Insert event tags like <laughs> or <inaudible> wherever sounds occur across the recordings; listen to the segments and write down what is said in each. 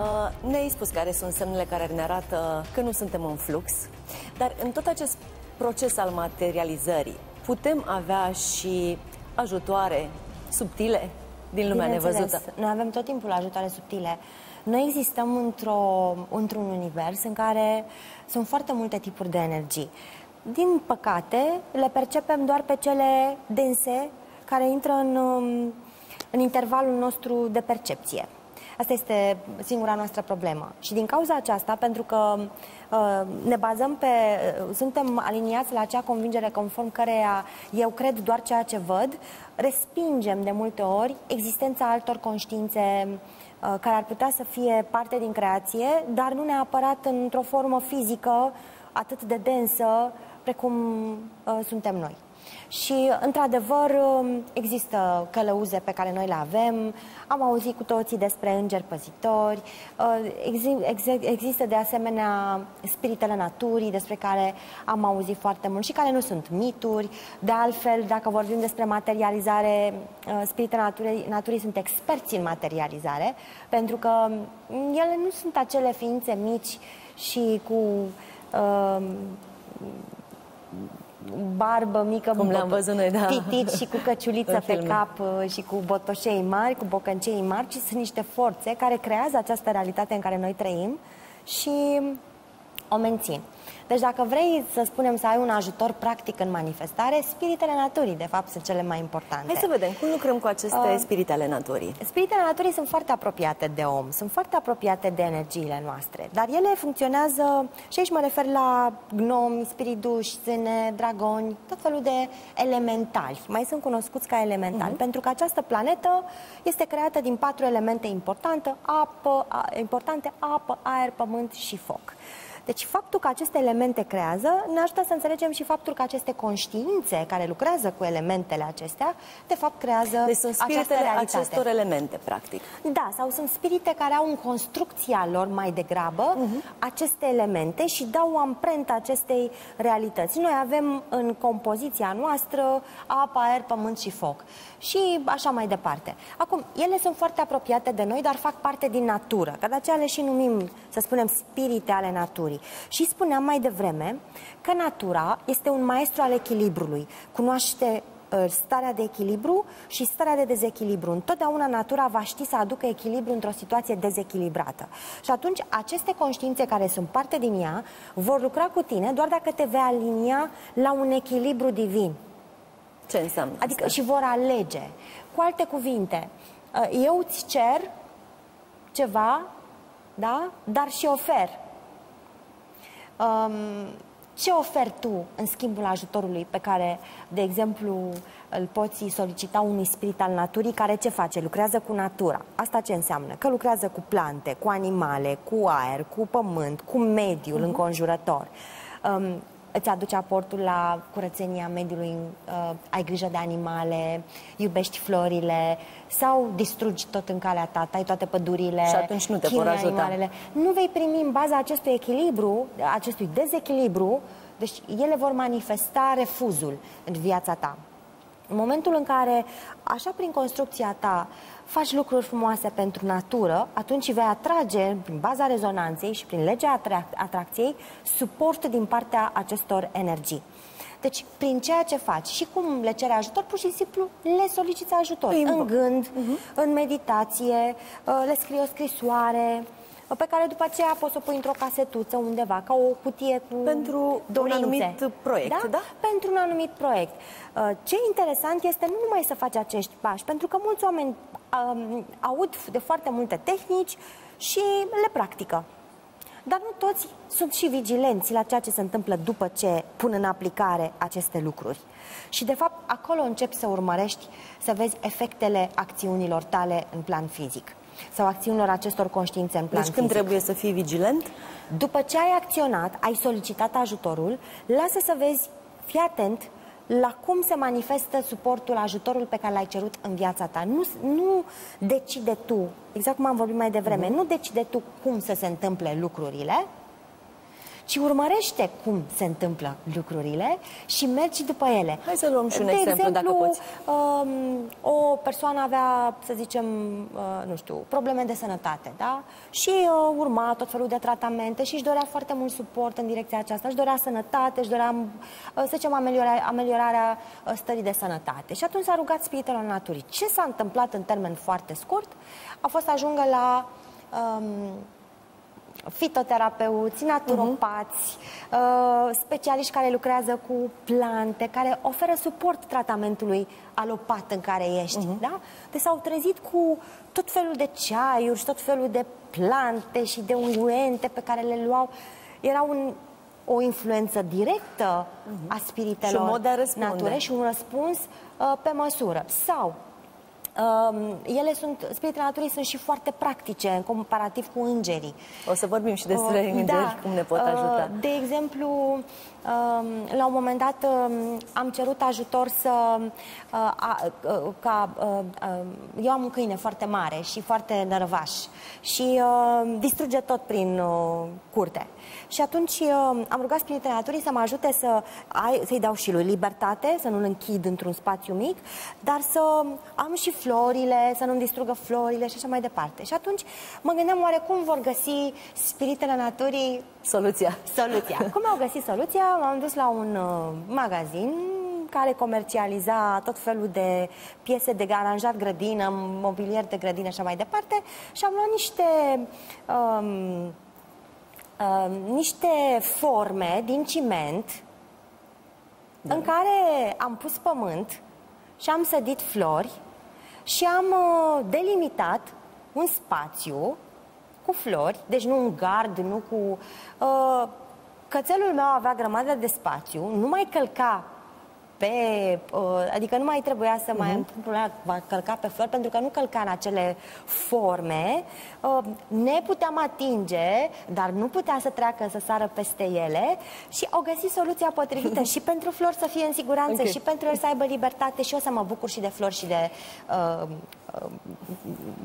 Uh, ne-ai spus care sunt semnele care ne arată că nu suntem în flux, dar în tot acest proces al materializării putem avea și ajutoare subtile din lumea nevăzută. Noi avem tot timpul ajutoare subtile. Noi existăm într-o, într-un univers în care sunt foarte multe tipuri de energii. Din păcate, le percepem doar pe cele dense care intră în, um, în intervalul nostru de percepție. Asta este singura noastră problemă. Și din cauza aceasta, pentru că uh, ne bazăm pe... Uh, suntem aliniați la acea convingere conform căreia eu cred doar ceea ce văd, respingem de multe ori existența altor conștiințe uh, care ar putea să fie parte din creație, dar nu neapărat într-o formă fizică atât de densă precum uh, suntem noi. Și, într-adevăr, um, există călăuze pe care noi le avem, am auzit cu toții despre îngeri păzitori, uh, există de asemenea spiritele naturii despre care am auzit foarte mult și care nu sunt mituri. De altfel, dacă vorbim despre materializare, uh, spiritele naturii, naturii sunt experți în materializare, pentru că um, ele nu sunt acele ființe mici și cu uh, barbă mică, Cum le-am văzut noi, da. pitit și cu căciuliță <laughs> pe cap uh, și cu botoșei mari, cu bocăncei mari, ci sunt niște forțe care creează această realitate în care noi trăim și o mențin. Deci dacă vrei să spunem să ai un ajutor practic în manifestare, spiritele naturii, de fapt, sunt cele mai importante. Hai să vedem, cum lucrăm cu aceste uh, spirite ale naturii? Spiritele naturii sunt foarte apropiate de om, sunt foarte apropiate de energiile noastre, dar ele funcționează, și aici mă refer la gnomi, spiriduși, zâne, dragoni, tot felul de elementali. Mai sunt cunoscuți ca elementali, uh-huh. pentru că această planetă este creată din patru elemente importante, apă, a, importante, apă, aer, pământ și foc. Deci faptul că aceste elemente creează ne ajută să înțelegem și faptul că aceste conștiințe care lucrează cu elementele acestea, de fapt creează deci sunt spiritele acestor elemente, practic. Da, sau sunt spirite care au în construcția lor mai degrabă uh-huh. aceste elemente și dau o amprentă acestei realități. Noi avem în compoziția noastră apă, aer, pământ și foc. Și așa mai departe. Acum, ele sunt foarte apropiate de noi, dar fac parte din natură. Că de aceea le și numim, să spunem, spirite ale naturii. Și spuneam mai devreme că natura este un maestru al echilibrului. Cunoaște uh, starea de echilibru și starea de dezechilibru. Întotdeauna natura va ști să aducă echilibru într-o situație dezechilibrată. Și atunci aceste conștiințe care sunt parte din ea vor lucra cu tine doar dacă te vei alinia la un echilibru divin. Ce înseamnă Adică asta? și vor alege. Cu alte cuvinte, uh, eu îți cer ceva, da? dar și ofer. Um, ce oferi tu în schimbul ajutorului pe care, de exemplu, îl poți solicita unui spirit al naturii care ce face? Lucrează cu natura. Asta ce înseamnă? Că lucrează cu plante, cu animale, cu aer, cu pământ, cu mediul uh-huh. înconjurător. Um, îți aduce aportul la curățenia mediului, uh, ai grijă de animale, iubești florile sau distrugi tot în calea ta, tai toate pădurile, și atunci nu te vor ajuta. Animalele. Nu vei primi în baza acestui echilibru, acestui dezechilibru, deci ele vor manifesta refuzul în viața ta. În momentul în care, așa prin construcția ta, faci lucruri frumoase pentru natură, atunci vei atrage, prin baza rezonanței și prin legea atrac- atracției, suport din partea acestor energii. Deci, prin ceea ce faci și cum le cere ajutor, pur și simplu le soliciți ajutor. Păi, în gând, uh-huh. în meditație, uh, le scrii o scrisoare, pe care după aceea poți să o pui într-o casetuță undeva, ca o cutie cu Pentru dorințe. un anumit proiect, da? da? Pentru un anumit proiect. Uh, ce interesant este nu numai să faci acești pași, pentru că mulți oameni um, aud de foarte multe tehnici și le practică. Dar nu toți sunt și vigilenți la ceea ce se întâmplă după ce pun în aplicare aceste lucruri. Și, de fapt, acolo începi să urmărești, să vezi efectele acțiunilor tale în plan fizic sau acțiunilor acestor conștiințe în plan Deci când fizic. trebuie să fii vigilent? După ce ai acționat, ai solicitat ajutorul, lasă să vezi, fii atent la cum se manifestă suportul, ajutorul pe care l-ai cerut în viața ta. Nu, nu decide tu, exact cum am vorbit mai devreme, mm. nu decide tu cum să se întâmple lucrurile, ci urmărește cum se întâmplă lucrurile și mergi după ele. Hai să luăm și un de exemplu, exemplu dacă poți. Um, o persoană avea, să zicem, uh, nu știu, probleme de sănătate, da? Și uh, urma tot felul de tratamente și își dorea foarte mult suport în direcția aceasta. Își dorea sănătate, își dorea, uh, să zicem, ameliorarea, ameliorarea uh, stării de sănătate. Și atunci s-a rugat Spiritelor Naturii. Ce s-a întâmplat în termen foarte scurt? A fost să ajungă la um, fitoterapeuți, naturopați, uh-huh. specialiști care lucrează cu plante, care oferă suport tratamentului alopat în care ești. Uh-huh. Da? Deci s-au trezit cu tot felul de ceaiuri și tot felul de plante și de unguente pe care le luau. Era un, o influență directă uh-huh. a spiritelor și un mod de a nature și un răspuns uh, pe măsură. Sau Uh, ele sunt, spiritele naturii sunt și foarte practice în comparativ cu îngerii. O să vorbim și despre uh, îngeri, da, cum ne pot ajuta. Uh, de exemplu, uh, la un moment dat uh, am cerut ajutor să... Uh, uh, ca, eu am un câine foarte mare și foarte nărăvaș și distruge tot prin curte. Și atunci uh, am rugat Spiritele Naturii să mă ajute să ai, să-i dau și lui libertate, să nu-l închid într-un spațiu mic, dar să am și florile, să nu-mi distrugă florile și așa mai departe. Și atunci mă gândeam oare cum vor găsi Spiritele Naturii soluția. Soluția. Cum au găsit soluția? M-am dus la un uh, magazin care comercializa tot felul de piese de aranjat grădină, mobilier de grădină și așa mai departe și am luat niște um, uh, niște forme din ciment da. în care am pus pământ și am sădit flori și am uh, delimitat un spațiu cu flori, deci nu un gard, nu cu... Uh, cățelul meu avea grămadă de spațiu, nu mai călca pe, uh, adică nu mai trebuia să uh-huh. mai mhm. va călca pe flori pentru că nu călca în acele forme, uh, ne puteam atinge, dar nu putea să treacă, să sară peste ele și au găsit soluția potrivită <laughs> și pentru flori să fie în siguranță okay. și pentru el să aibă libertate și eu să mă bucur și de flori și de uh,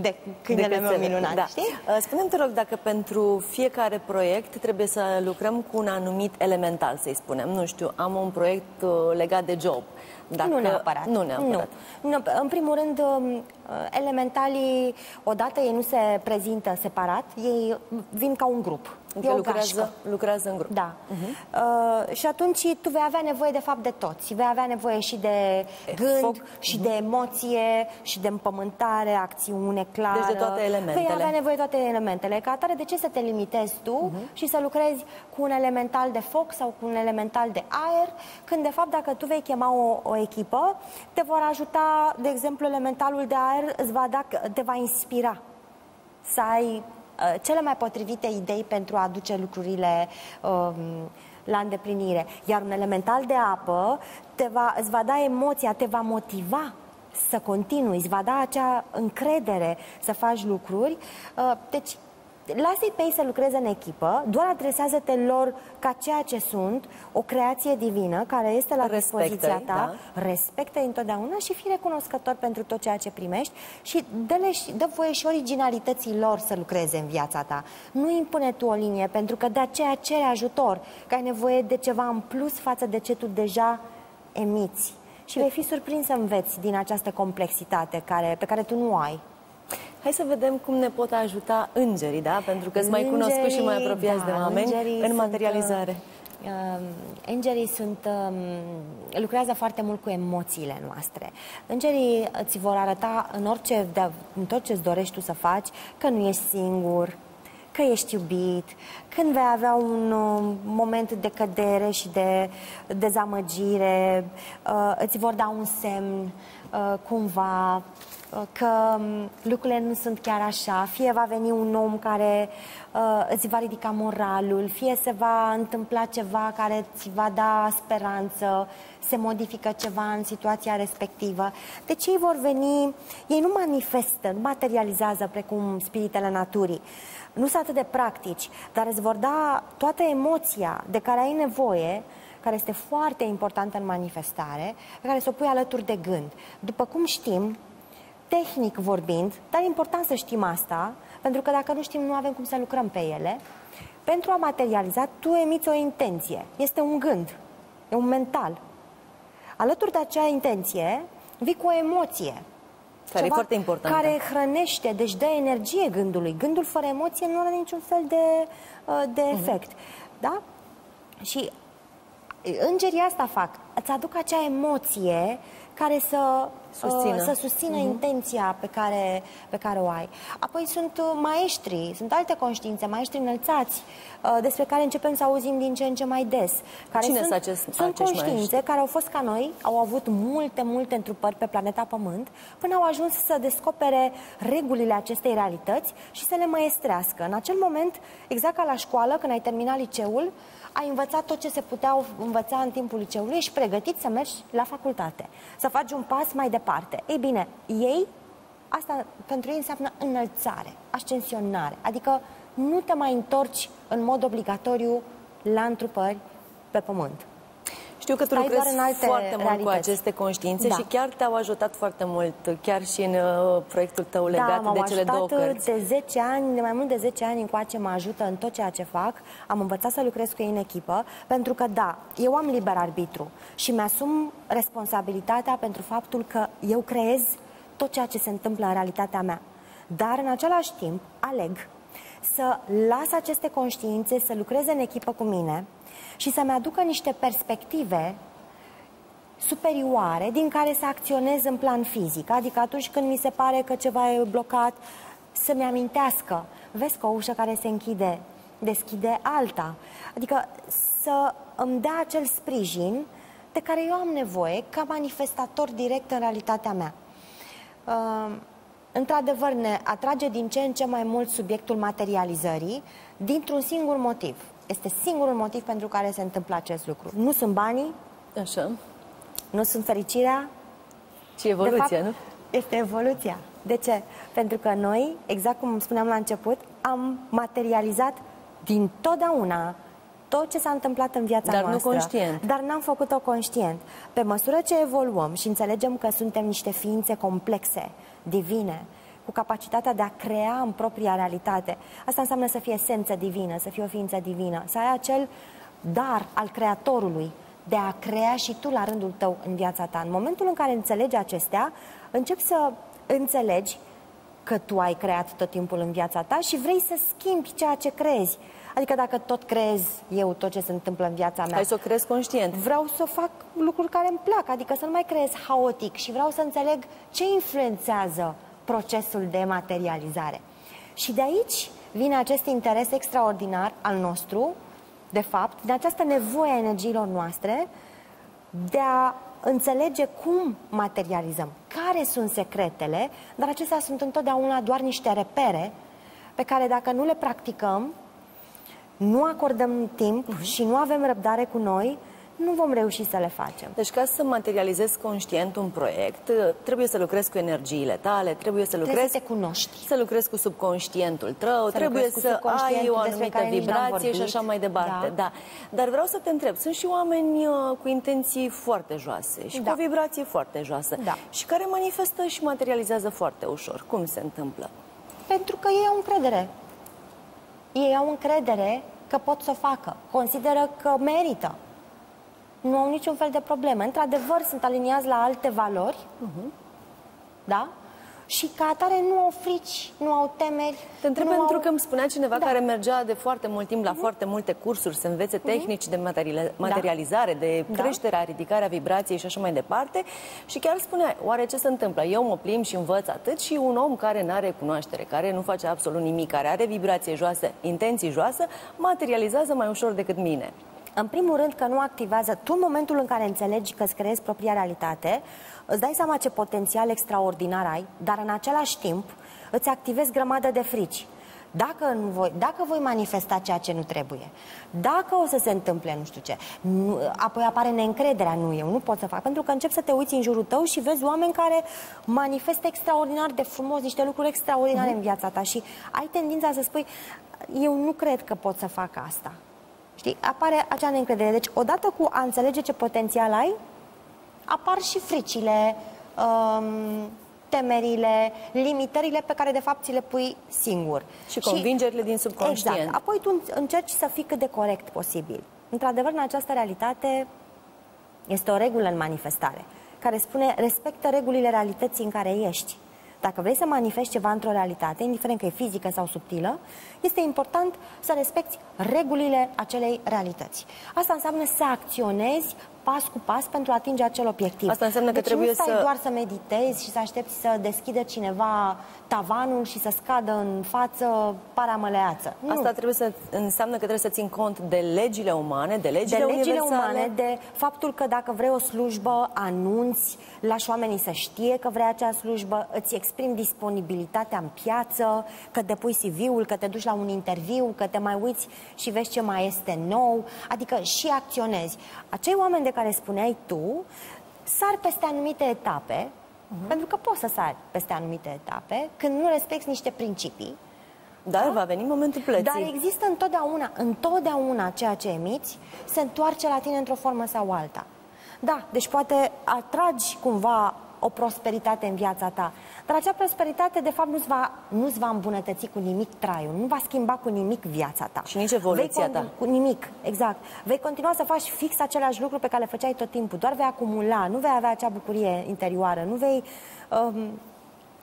de câinele de meu minunat, da. știi? Uh, spune te rog, dacă pentru fiecare proiect trebuie să lucrăm cu un anumit elemental, să-i spunem. Nu știu, am un proiect uh, legat de job. Dacă... Nu neapărat. Nu neapărat. Nu. nu. În primul rând, um, elementalii, odată ei nu se prezintă separat, ei vin ca un grup. Adică lucrează, lucrează în grup. Da. Uh-huh. Uh, și atunci tu vei avea nevoie de fapt de toți. Vei avea nevoie și de gând, Foc. și uh-huh. de emoție, și de împământare, acțiune clară. Deci de toate elementele. Vei avea nevoie de toate elementele. Ca atare, de ce să te limitezi tu uh-huh. și să lucrezi cu un elemental de foc sau cu un elemental de aer, când de fapt dacă tu vei chema o, o echipă, te vor ajuta, de exemplu, elementalul de aer îți va da, te va inspira să ai Uh, cele mai potrivite idei pentru a aduce lucrurile um, la îndeplinire. Iar un elemental de apă te va, îți va da emoția, te va motiva să continui, îți va da acea încredere să faci lucruri. Uh, deci lasă-i pe ei să lucreze în echipă, doar adresează-te lor ca ceea ce sunt, o creație divină care este la dispoziția ta, da. respectă întotdeauna și fii recunoscător pentru tot ceea ce primești și dă-le, dă voie și originalității lor să lucreze în viața ta. Nu impune tu o linie, pentru că de aceea cere ajutor, că ai nevoie de ceva în plus față de ce tu deja emiți. Și vei fi surprins să înveți din această complexitate care, pe care tu nu o ai. Hai să vedem cum ne pot ajuta îngerii, da? Pentru că sunt mai cunoscuți și mai apropiați da, de oameni în materializare. Sunt, uh, îngerii sunt, uh, lucrează foarte mult cu emoțiile noastre. Îngerii îți vor arăta în orice, de, în tot ce îți dorești tu să faci, că nu ești singur, că ești iubit, când vei avea un uh, moment de cădere și de dezamăgire, uh, îți vor da un semn uh, cumva că um, lucrurile nu sunt chiar așa, fie va veni un om care uh, îți va ridica moralul, fie se va întâmpla ceva care îți va da speranță, se modifică ceva în situația respectivă. Deci ei vor veni, ei nu manifestă, nu materializează precum spiritele naturii. Nu sunt atât de practici, dar îți vor da toată emoția de care ai nevoie care este foarte importantă în manifestare, pe care să o pui alături de gând. După cum știm, tehnic vorbind, dar e important să știm asta, Pentru că dacă nu știm, nu avem cum să lucrăm pe ele. Pentru a materializa, tu emiți o intenție. Este un gând, e un mental. Alături de acea intenție, vii cu o emoție. Care e foarte importantă. Care hrănește, deci dă energie gândului. Gândul fără emoție nu are niciun fel de, uh, de mhm. efect. Uh-huh. Da? Și îngerii asta fac. Îți aduc acea emoție care să susțină, uh, să susțină uh-huh. intenția pe care, pe care o ai. Apoi sunt uh, maestri, sunt alte conștiințe, maestri înălțați, uh, despre care începem să auzim din ce în ce mai des. Care Cine sunt, acest, sunt conștiințe maestri? care au fost ca noi, au avut multe, multe întrupări pe planeta Pământ, până au ajuns să descopere regulile acestei realități și să le maestrească. În acel moment, exact ca la școală, când ai terminat liceul, ai învățat tot ce se putea învăța în timpul liceului, ești pregătit să mergi la facultate, să faci un pas mai departe. Ei bine, ei, asta pentru ei înseamnă înălțare, ascensionare, adică nu te mai întorci în mod obligatoriu la întrupări pe pământ. Știu că tu Stai lucrezi în alte foarte realități. mult cu aceste conștiințe da. și chiar te-au ajutat foarte mult, chiar și în uh, proiectul tău da, legat da, de cele două cărți. de 10 ani, de mai mult de 10 ani încoace mă ajută în tot ceea ce fac. Am învățat să lucrez cu ei în echipă, pentru că da, eu am liber arbitru și mi-asum responsabilitatea pentru faptul că eu creez tot ceea ce se întâmplă în realitatea mea. Dar în același timp aleg să las aceste conștiințe să lucreze în echipă cu mine, și să-mi aducă niște perspective superioare din care să acționez în plan fizic. Adică atunci când mi se pare că ceva e blocat, să-mi amintească. Vezi că o ușă care se închide, deschide alta. Adică să îmi dea acel sprijin de care eu am nevoie ca manifestator direct în realitatea mea. Uh, într-adevăr, ne atrage din ce în ce mai mult subiectul materializării dintr-un singur motiv – este singurul motiv pentru care se întâmplă acest lucru. Nu sunt banii, Așa. nu sunt fericirea, ci evoluția, de fapt, nu? Este evoluția. De ce? Pentru că noi, exact cum spuneam la început, am materializat din totdeauna tot ce s-a întâmplat în viața dar noastră. Dar nu conștient. Dar n-am făcut-o conștient. Pe măsură ce evoluăm și înțelegem că suntem niște ființe complexe, divine, cu capacitatea de a crea în propria realitate. Asta înseamnă să fie esență divină, să fie o ființă divină, să ai acel dar al Creatorului de a crea și tu la rândul tău în viața ta. În momentul în care înțelegi acestea, începi să înțelegi că tu ai creat tot timpul în viața ta și vrei să schimbi ceea ce crezi. Adică dacă tot crezi eu tot ce se întâmplă în viața mea. Hai să o crezi conștient. Vreau să fac lucruri care îmi plac, adică să nu mai creez haotic și vreau să înțeleg ce influențează procesul de materializare. Și de aici vine acest interes extraordinar al nostru, de fapt, de această nevoie a energiilor noastre de a înțelege cum materializăm, care sunt secretele, dar acestea sunt întotdeauna doar niște repere pe care dacă nu le practicăm, nu acordăm timp uh-huh. și nu avem răbdare cu noi, nu vom reuși să le facem. Deci ca să materializezi conștient un proiect, trebuie să lucrezi cu energiile tale, trebuie să lucrezi... Trebuie să te cunoști. Să lucrezi cu subconștientul tău, să trebuie să ai o anumită vibrație și așa mai departe. Da. da. Dar vreau să te întreb, sunt și oameni uh, cu intenții foarte joase și da. cu o vibrație foarte joasă da. și care manifestă și materializează foarte ușor. Cum se întâmplă? Pentru că ei au încredere. Ei au încredere că pot să o facă. Consideră că merită nu au niciun fel de probleme. Într-adevăr, sunt aliniați la alte valori, uh-huh. da? și ca atare nu au frici, nu au temeri. Te întreb pentru au... că îmi spunea cineva da. care mergea de foarte mult timp la uh-huh. foarte multe cursuri să învețe uh-huh. tehnici de da. materializare, da. de creșterea, ridicarea vibrației și așa mai departe și chiar spunea, oare ce se întâmplă? Eu mă plim și învăț atât și un om care nu are cunoaștere, care nu face absolut nimic, care are vibrație joasă, intenții joasă, materializează mai ușor decât mine. În primul rând că nu activează, tu în momentul în care înțelegi că îți creezi propria realitate, îți dai seama ce potențial extraordinar ai, dar în același timp îți activezi grămadă de frici. Dacă, nu voi, dacă voi manifesta ceea ce nu trebuie, dacă o să se întâmple nu știu ce, nu, apoi apare neîncrederea, nu, eu nu pot să fac, pentru că încep să te uiți în jurul tău și vezi oameni care manifestă extraordinar de frumos niște lucruri extraordinare uh-huh. în viața ta și ai tendința să spui, eu nu cred că pot să fac asta. Știi? Apare acea neîncredere. Deci, odată cu a înțelege ce potențial ai, apar și fricile, um, temerile, limitările pe care de fapt ți le pui singur. Și convingerile și, din subconștient. Exact. Apoi tu încerci să fii cât de corect posibil. Într-adevăr, în această realitate este o regulă în manifestare care spune respectă regulile realității în care ești. Dacă vrei să manifesti ceva într-o realitate, indiferent că e fizică sau subtilă, este important să respecti regulile acelei realități. Asta înseamnă să acționezi pas cu pas pentru a atinge acel obiectiv. Asta înseamnă că deci trebuie nu stai să... doar să meditezi și să aștepți să deschidă cineva tavanul și să scadă în față paramăleață. Nu. Asta trebuie să înseamnă că trebuie să țin cont de legile umane, de legile, de legile universale. umane, de faptul că dacă vrei o slujbă, anunți, lași oamenii să știe că vrei acea slujbă, îți exprimi disponibilitatea în piață, că depui CV-ul, că te duci la un interviu, că te mai uiți și vezi ce mai este nou, adică și acționezi. Acei oameni de care spuneai tu sar peste anumite etape, uh-huh. pentru că poți să sari peste anumite etape, când nu respecti niște principii. Dar da? va veni momentul plății. Dar există întotdeauna, întotdeauna ceea ce emiți se întoarce la tine într-o formă sau alta. Da, deci poate atragi cumva o prosperitate în viața ta. Dar acea prosperitate, de fapt, nu-ți va, nu va îmbunătăți cu nimic traiul, nu va schimba cu nimic viața ta. Și nici evoluția ta. Cu nimic, exact. Vei continua să faci fix același lucru pe care le făceai tot timpul, doar vei acumula, nu vei avea acea bucurie interioară, nu vei um,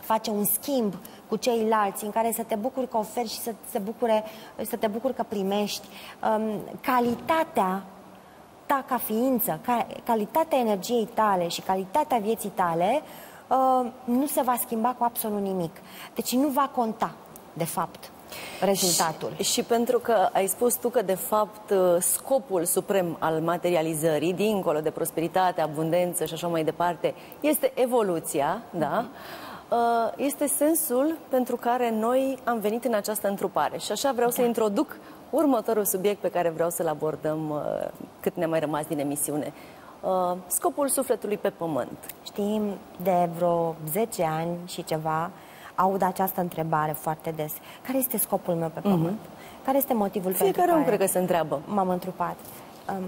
face un schimb cu ceilalți, în care să te bucuri că oferi și să, se bucure, să te bucuri că primești. Um, calitatea ta ca ființă, ca, calitatea energiei tale și calitatea vieții tale uh, nu se va schimba cu absolut nimic. Deci nu va conta, de fapt, rezultatul. Și, și pentru că ai spus tu că, de fapt, uh, scopul suprem al materializării, dincolo de prosperitate, abundență și așa mai departe, este evoluția, mm-hmm. da? Uh, este sensul pentru care noi am venit în această întrupare. Și așa vreau da. să introduc următorul subiect pe care vreau să-l abordăm uh, cât ne-a mai rămas din emisiune. Uh, scopul sufletului pe pământ. Știm, de vreo 10 ani și ceva, aud această întrebare foarte des. Care este scopul meu pe pământ? Mm-hmm. Care este motivul Fiecare pentru care... om cred că se întreabă. M-am întrupat. Um,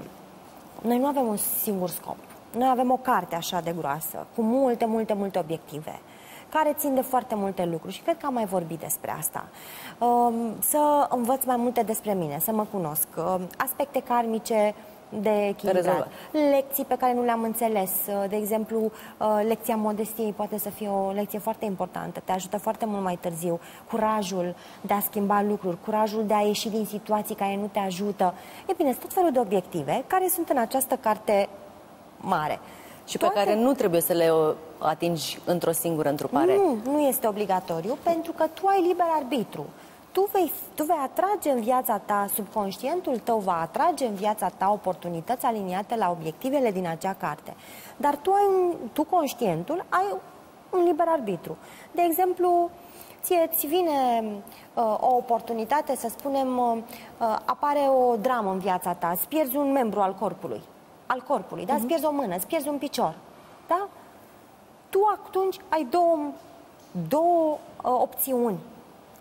noi nu avem un singur scop. Noi avem o carte așa de groasă, cu multe, multe, multe obiective care țin de foarte multe lucruri și cred că am mai vorbit despre asta. Um, să învăț mai multe despre mine, să mă cunosc, um, aspecte karmice de echilibrat, lecții pe care nu le-am înțeles. Uh, de exemplu, uh, lecția modestiei poate să fie o lecție foarte importantă, te ajută foarte mult mai târziu. Curajul de a schimba lucruri, curajul de a ieși din situații care nu te ajută. E bine, sunt tot felul de obiective care sunt în această carte mare. Și Toate... pe care nu trebuie să le uh, atingi într-o singură întrupare. Nu, nu este obligatoriu, pentru că tu ai liber arbitru. Tu vei, tu vei atrage în viața ta, subconștientul tău va atrage în viața ta oportunități aliniate la obiectivele din acea carte. Dar tu, ai un, tu conștientul, ai un liber arbitru. De exemplu, ție ți vine uh, o oportunitate, să spunem, uh, uh apare o dramă în viața ta, îți pierzi un membru al corpului al corpului, da? Uh-huh. Îți pierzi o mână, îți pierzi un picior, da? Tu atunci ai două, două uh, opțiuni.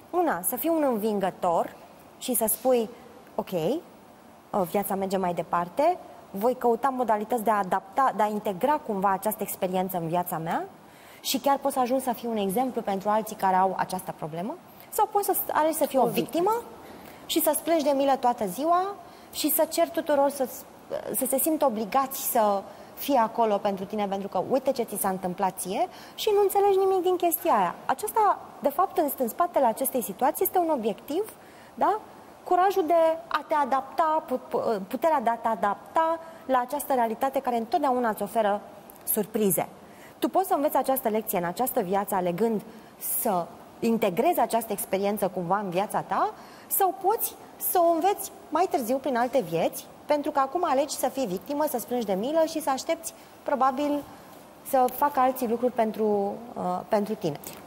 Una, să fii un învingător și să spui, ok, uh, viața merge mai departe, voi căuta modalități de a adapta, de a integra cumva această experiență în viața mea și chiar poți să ajungi să fii un exemplu pentru alții care au această problemă. Sau poți să alegi să fii o victimă și să-ți plângi de milă toată ziua și să cer tuturor să-ți să se simtă obligați să fie acolo pentru tine, pentru că uite ce ți s-a întâmplat ție și nu înțelegi nimic din chestia aia. Acesta, de fapt, în, în spatele acestei situații este un obiectiv, da? Curajul de a te adapta, puterea de a te adapta la această realitate care întotdeauna îți oferă surprize. Tu poți să înveți această lecție în această viață alegând să integrezi această experiență cumva în viața ta sau poți să o înveți mai târziu prin alte vieți pentru că acum alegi să fii victimă, să sprângi de milă și să aștepți, probabil, să facă alții lucruri pentru, uh, pentru tine.